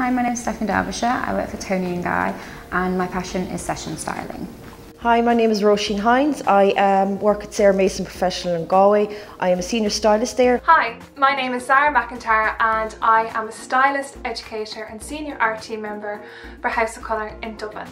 Hi, my name is Stephanie Derbyshire. I work for Toni and Guy and my passion is session styling. Hi, my name is Roisin Hines. I um, work at Sarah Mason Professional in Galway. I am a senior stylist there. Hi, my name is Sarah McIntyre and I am a stylist, educator and senior RT member for House of Colour in Dublin.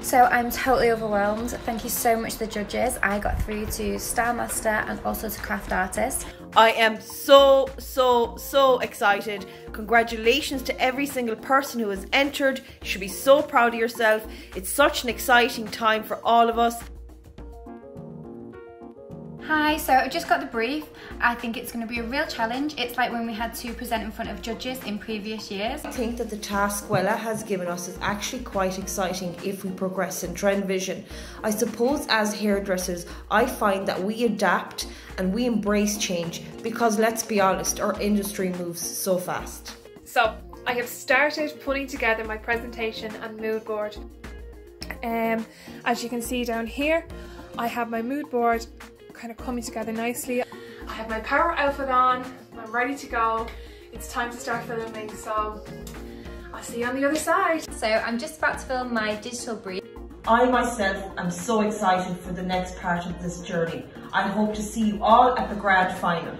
So I'm totally overwhelmed. Thank you so much to the judges. I got through to Style Master and also to Craft Artist. I am so, so, so excited. Congratulations to every single person who has entered. You should be so proud of yourself. It's such an exciting time for all of us. Hi, so I've just got the brief. I think it's going to be a real challenge. It's like when we had to present in front of judges in previous years. I think that the task Wella has given us is actually quite exciting if we progress in TrendVision. I suppose as hairdressers, I find that we adapt and we embrace change because let's be honest, our industry moves so fast. So, I have started putting together my presentation and mood board. Um, as you can see down here, I have my mood board kind of coming together nicely. I have my power outfit on, I'm ready to go. It's time to start filming, so I'll see you on the other side. So I'm just about to film my digital brief. I myself am so excited for the next part of this journey. I hope to see you all at the grand final.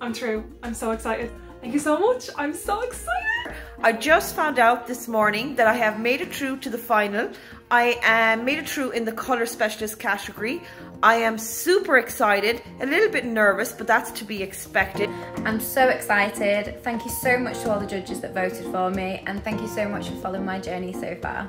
I'm through. I'm so excited. Thank you so much. I'm so excited. I just found out this morning that I have made it through to the final. I um, made it through in the colour specialist category. I am super excited, a little bit nervous, but that's to be expected. I'm so excited. Thank you so much to all the judges that voted for me and thank you so much for following my journey so far.